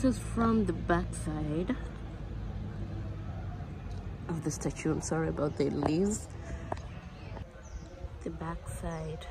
this is from the back side of the statue. I'm sorry about the leaves. The back side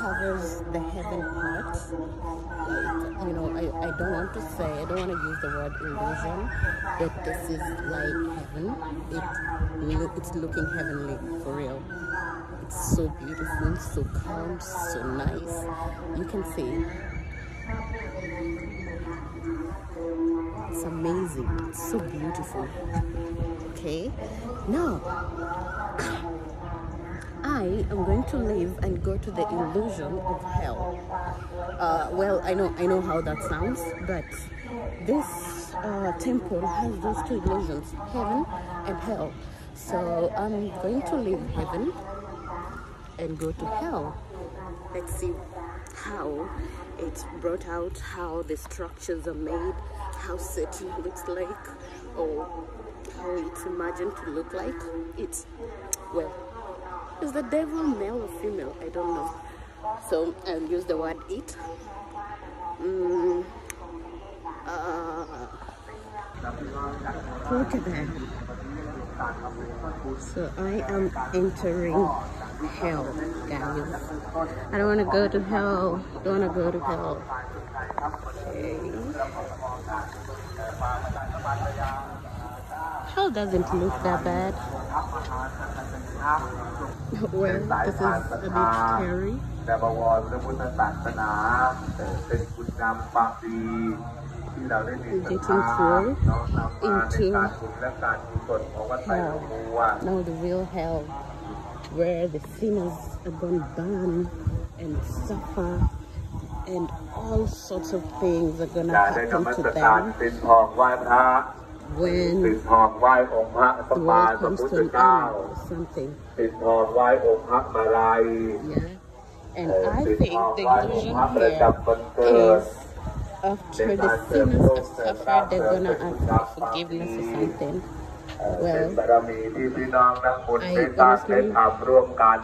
covers the heaven part. Like, you know, I, I don't want to say, I don't want to use the word illusion, but this is like heaven. It it's looking heavenly for real. It's so beautiful, so calm, so nice. You can see. It's amazing. It's so beautiful. Okay, now I am going to leave and go to the illusion of hell. Uh, well, I know I know how that sounds, but this uh, temple has those two illusions, heaven and hell. So I'm going to leave heaven and go to hell. Let's see how it's brought out, how the structures are made, how certain looks like, or how it's imagined to look like. It's well is the devil male or female? I don't know. So I'll use the word it. Mm, uh, look at that. So I am entering hell, guys. I don't want to go to hell. Don't want to go to hell. Okay. Hell doesn't look that bad. Well, this is a bit scary. แต่บวรพระพุทธศาสนาเป็นคุณงามความดีที่เราได้มีศรัทธาน้อมนำมาในการบุญและการกุศลของวัดไตรหลวงบัว Now the real hell, where the sinners are going to burn and suffer and all sorts of things are going to happen to them when the world comes to an end or something. Yeah. And I think the vision here is after the sinners have suffered, they're going to ask for forgiveness or something. เอ่อ Well, เป็นบารมีที่พี่น้องนักบุญ I ได้ตาม honestly- ได้ทำร่วมกัน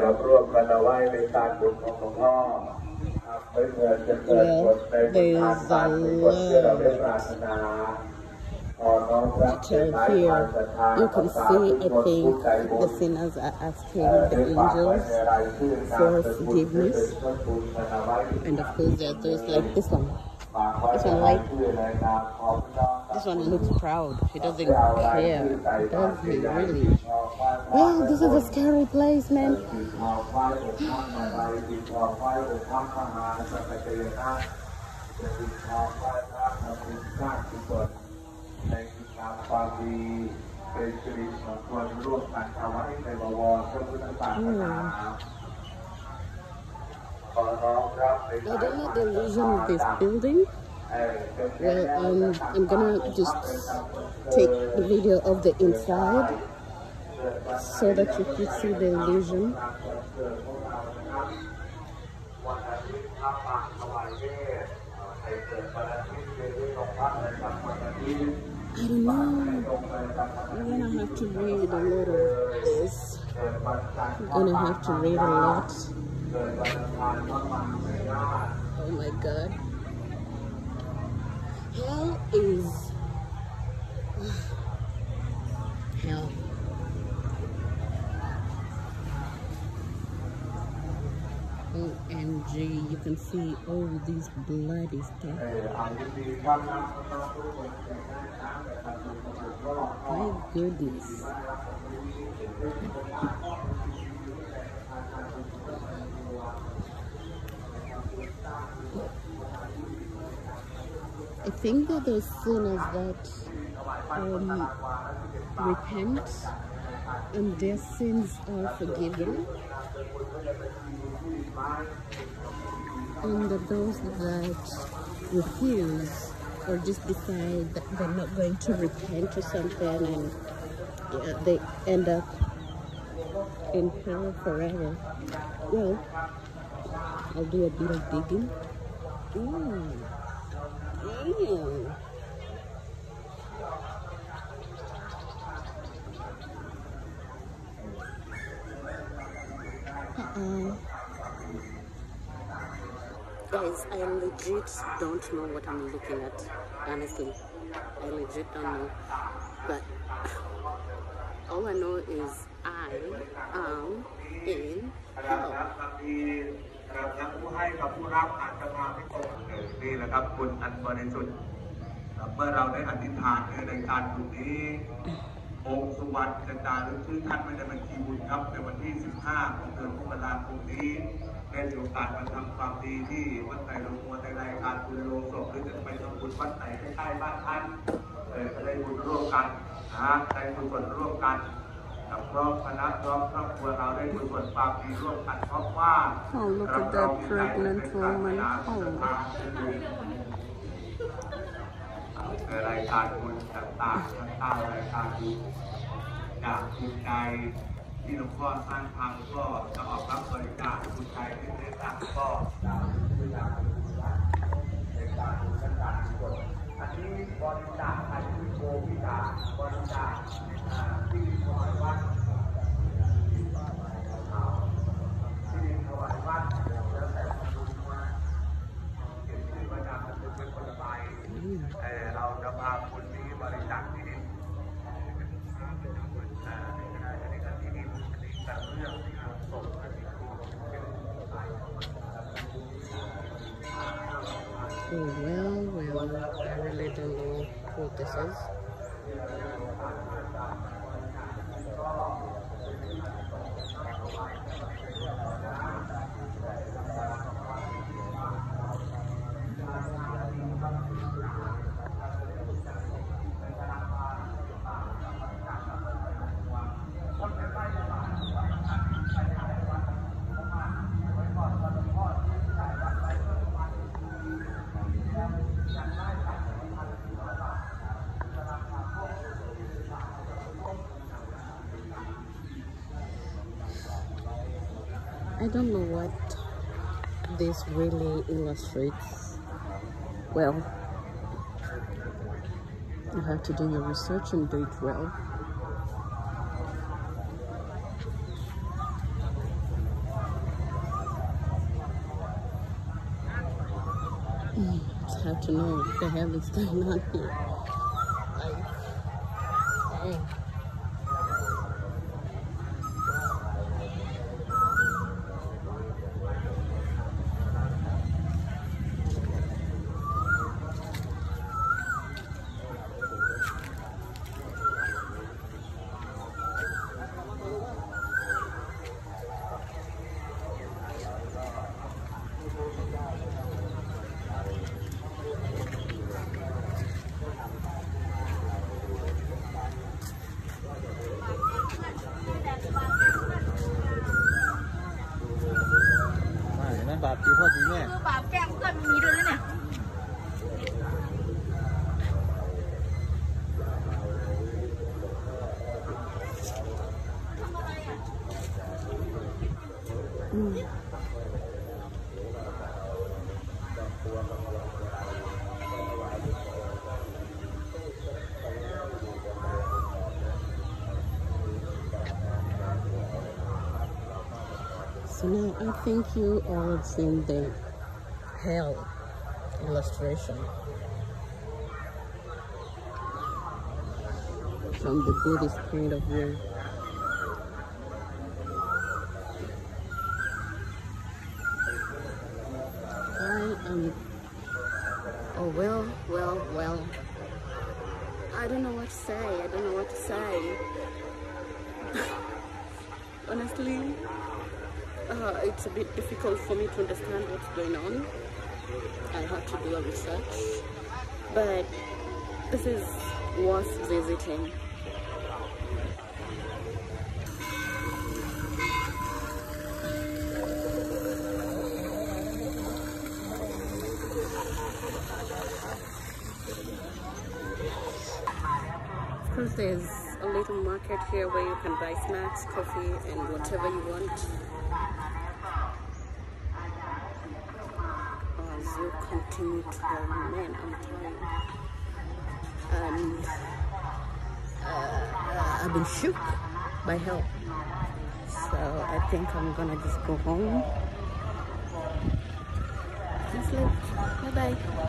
เราร่วมกันเอาไว้ในการบุญของหลวงพ่อครับไม่เหมือนจะเกิดผลในบุญทางการกุศลที่เราได้ปรารถนาขอน้อมรับใน detail สายทาน here. ศรัทธา You can ต่าง see, ๆทุก I คนผู้ think ใจบุ the ญ sinners are asking เอ่อ the ได้ฝากไว้ angels ในรายชื่อนาม for สกุลที่เป็น forgiveness. ต้นบุญกันเอาไว้ที่ And of course, there are those like this one. ฝากไว้ This ใน one ร This one looks proud. He doesn't care. Doesn't really. Well, this is a scary place, man. Mm. I don't know the illusion of this building. Well, um, I'm gonna just take the video of the inside so that you can see the illusion. I don't know. I'm gonna have to read a lot of this. I'm gonna have to read a lot. Oh my god hell is hell. OMG, you can see all these bloody stuff. My goodness. I think that those sinners that um, repent and their sins are forgiven, And that those that refuse or just decide that they're not going to repent or something and yeah, they end up in hell forever. Well, I'll do a bit of digging. Ooh. Guys, I legit don't know what I'm looking at. Honestly, I legit don't know. But all I know is I am in hell. นี่แหละครับคุณอันบริสุทธิ์เมื่อเราได้อธิษฐานในการบุญนี้ องค์สุวรรณกระจายชื่อท่านไว้ในบัญชีบุญครับ ในวันที่ 15 ของเดือนมกราคมนี้ได้มีโอกาสมาทำความดีที่วัดไตรโลมัวในรายการบุญโลศพหรือจะไปทำบุญวัดไหนใกล้ๆบ้านท่านเออจะได้บุญร่วมกันนะได้บุญส่วนร่วมกัน กับครอบคณะครอบครอบครัวเราได้บุญส่วนความดีร่วมกันเพราะว่า Oh, look at that pregnant woman. Oh. ในรายการบุญต่างๆทั้งเก้ารายการบุญจากภูมิใจที่หลวงพ่อสร้างทางก็จะออกรับบริจาคภูมิใจที่ได้ทำก็จะ well, well, I really don't know who this is. I don't know what this really illustrates. Well, you have to do your research and do it well. It's hard to know what the hell is going on here. Like, Mm. So now I think you all have seen the hell illustration from the Buddhist point of view. I am. Oh well, well, well. I don't know what to say. I don't know what to say. Honestly, uh, it's a bit difficult for me to understand what's going on. I had to do a research, but this is worth visiting. There's a little market here where you can buy snacks, coffee, and whatever you want. As you continue to go, man, I'm tired. And uh, I've been shook by hell. So I think I'm gonna just go home. Bye bye.